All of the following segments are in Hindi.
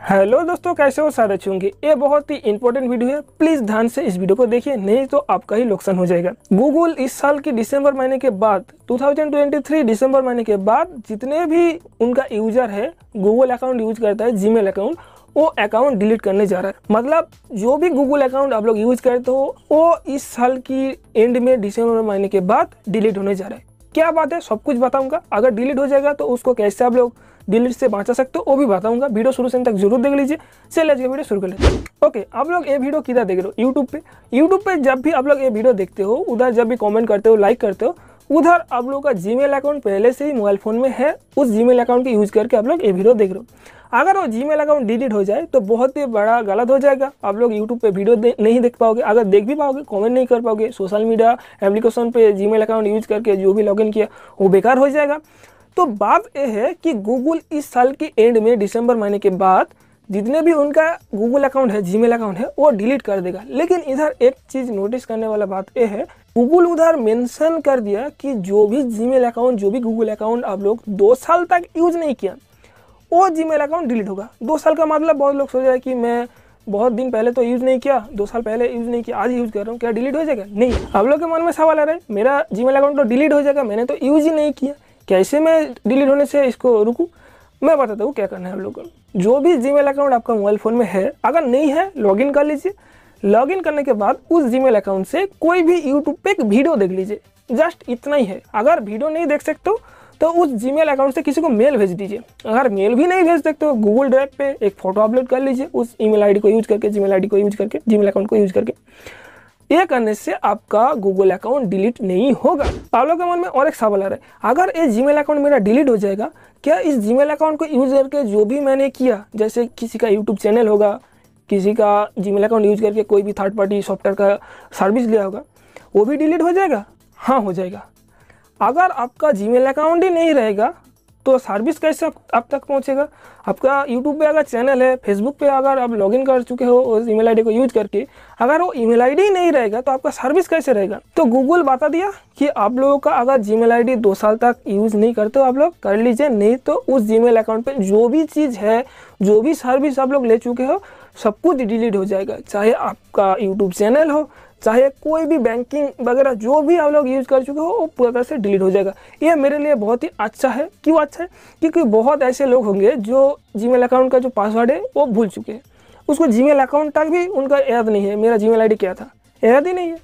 हेलो दोस्तों, कैसे हो? सारे होंगे। ये बहुत ही इंपॉर्टेंट वीडियो है। प्लीज़ ध्यान से इस वीडियो को देखिए, नहीं तो आपका ही नुकसान हो जाएगा। गूगल इस साल की दिसंबर महीने के बाद 2023 दिसंबर महीने के बाद जितने भी उनका यूज़र है गूगल अकाउंट यूज़ करता है जीमेल अकाउंट वो अकाउंट डिलीट करने जा रहा है। मतलब जो भी गूगल अकाउंट आप लोग यूज़ करते हो, वो इस साल की एंड में दिसंबर महीने के बाद डिलीट होने जा रहा है। क्या बात है? सब कुछ बताऊँगा। अगर डिलीट हो जाएगा तो उसको कैसे आप लोग डिलीट से बचा सकते हो वो भी बताऊँगा। वीडियो शुरू से तक ज़रूर देख लीजिए। चलिए आज वीडियो शुरू कर लेते ओके आप लोग ये वीडियो किधर देख रहे हो? यूट्यूब पे। यूट्यूब पे जब भी आप लोग ये वीडियो देखते हो उधर जब भी कॉमेंट करते हो लाइक करते हो उधर आप लोग का जीमेल अकाउंट पहले से ही मोबाइल फ़ोन में है। उस जीमेल अकाउंट को यूज़ करके आप लोग ये वीडियो देख रहे हो। अगर वो जीमेल अकाउंट डिलीट हो जाए तो बहुत ही बड़ा गलत हो जाएगा। आप लोग यूट्यूब पे वीडियो दे, नहीं देख पाओगे। अगर देख भी पाओगे कमेंट नहीं कर पाओगे सोशल मीडिया एप्लीकेशन पे जीमेल अकाउंट यूज़ करके जो भी लॉगिन किया वो बेकार हो जाएगा। तो बात यह है कि गूगल इस साल के एंड में दिसंबर महीने के बाद जितने भी उनका गूगल अकाउंट है जीमेल अकाउंट है, वो डिलीट कर देगा। लेकिन इधर एक चीज़ नोटिस करने वाला बात यह है गूगल उधर मेंशन कर दिया कि जो भी जीमेल अकाउंट जो भी गूगल अकाउंट आप लोग दो साल तक यूज़ नहीं किया, वो जीमेल अकाउंट डिलीट होगा। दो साल का मतलब बहुत लोग सोच रहे हैं कि मैं बहुत दिन पहले तो यूज़ नहीं किया, दो साल पहले यूज़ नहीं किया, आज यूज़ कर रहा हूँ, क्या डिलीट हो जाएगा? नहीं, आप लोग के मन में सवाल आ रहा है, मेरा जीमेल अकाउंट तो डिलीट हो जाएगा, मैंने तो यूज़ ही नहीं किया। कैसे मैं डिलीट होने से इसको रुकूँ? मैं बताता हूँ क्या करना है आप लोग को। जो भी जीमेल अकाउंट आपका मोबाइल फ़ोन में है, अगर नहीं है लॉगिन कर लीजिए। लॉगिन करने के बाद उस जीमेल अकाउंट से कोई भी यूट्यूब पे एक वीडियो देख लीजिए। जस्ट इतना ही है। अगर वीडियो नहीं देख सकते हो तो उस जीमेल अकाउंट से किसी को मेल भेज दीजिए। अगर मेल भी नहीं भेज सकते हो गूगल ड्राइव पे एक फ़ोटो अपलोड कर लीजिए, उस ईमेल आईडी को यूज़ करके जीमेल आईडी को यूज़ करके जीमेल अकाउंट को यूज़ करके। ये करने से आपका गूगल अकाउंट डिलीट नहीं होगा। आप लोग के मन में और एक सवाल आ रहा है। अगर ये जीमेल अकाउंट मेरा डिलीट हो जाएगा, क्या इस जीमेल अकाउंट को यूज़ करके जो भी मैंने किया, जैसे किसी का यूट्यूब चैनल होगा, किसी का जीमेल अकाउंट यूज़ करके कोई भी थर्ड पार्टी सॉफ्टवेयर का सर्विस लिया होगा, वो भी डिलीट हो जाएगा? हाँ हो जाएगा। अगर आपका जीमेल अकाउंट ही नहीं रहेगा तो सर्विस कैसे आप आप तक पहुंचेगा? आपका यूट्यूब पे अगर चैनल है फेसबुक पे अगर आप लॉगिन कर चुके हो उस ईमेल आईडी को यूज़ करके, अगर वो ईमेल आईडी ही नहीं रहेगा तो आपका सर्विस कैसे रहेगा? तो गूगल बता दिया कि आप लोगों का अगर जीमेल आईडी दो साल तक यूज़ नहीं करते हो आप लोग, कर लीजिए, नहीं तो उस जीमेल अकाउंट पर जो भी चीज़ है, जो भी सर्विस आप लोग ले चुके हो, सब कुछ डिलीट हो जाएगा, चाहे आपका यूट्यूब चैनल हो चाहे कोई भी बैंकिंग वगैरह जो भी आप लोग यूज़ कर चुके हो, वो पूरा तरह से डिलीट हो जाएगा। ये मेरे लिए बहुत ही अच्छा है। क्यों अच्छा है? क्योंकि बहुत ऐसे लोग होंगे जो जीमेल अकाउंट का जो पासवर्ड है, वो भूल चुके हैं। उसको जीमेल अकाउंट तक भी उनका याद नहीं है। मेरा जीमेल आईडी क्या था? याद ही नहीं है।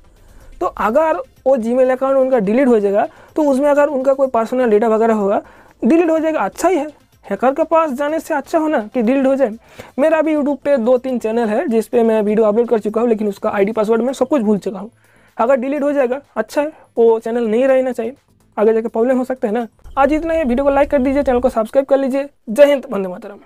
तो अगर वो जीमेल अकाउंट उनका डिलीट हो जाएगा तो उसमें अगर उनका कोई पर्सनल डेटा वगैरह होगा डिलीट हो जाएगा। अच्छा ही है। हैकर के पास जाने से अच्छा होना कि डिलीट हो जाए। मेरा भी यूट्यूब पे दो तीन चैनल है, जिस पे मैं वीडियो अपलोड कर चुका हूँ, लेकिन उसका आईडी पासवर्ड मैं सब कुछ भूल चुका हूँ। अगर डिलीट हो जाएगा अच्छा है, वो चैनल नहीं रहना चाहिए। आगे जाके प्रॉब्लम हो सकता है ना। आज इतना ही वीडियो को लाइक कर दीजिए चैनल को सब्सक्राइब कर लीजिए। जय हिंद, वंदे मातरम।